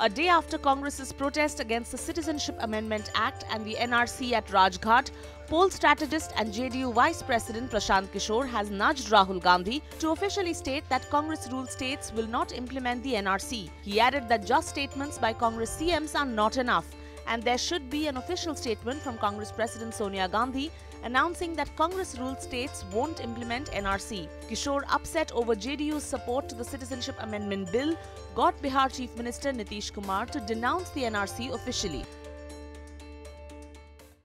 A day after Congress's protest against the Citizenship Amendment Act and the NRC at Rajghat, poll strategist and JDU Vice President Prashant Kishore has nudged Rahul Gandhi to officially state that Congress ruled states will not implement the NRC. He added that just statements by Congress CMs are not enough and there should be an official statement from Congress President Sonia Gandhi announcing that Congress ruled states won't implement NRC. Kishore, upset over JDU's support to the Citizenship Amendment Bill, got Bihar Chief Minister Nitish Kumar to denounce the NRC officially.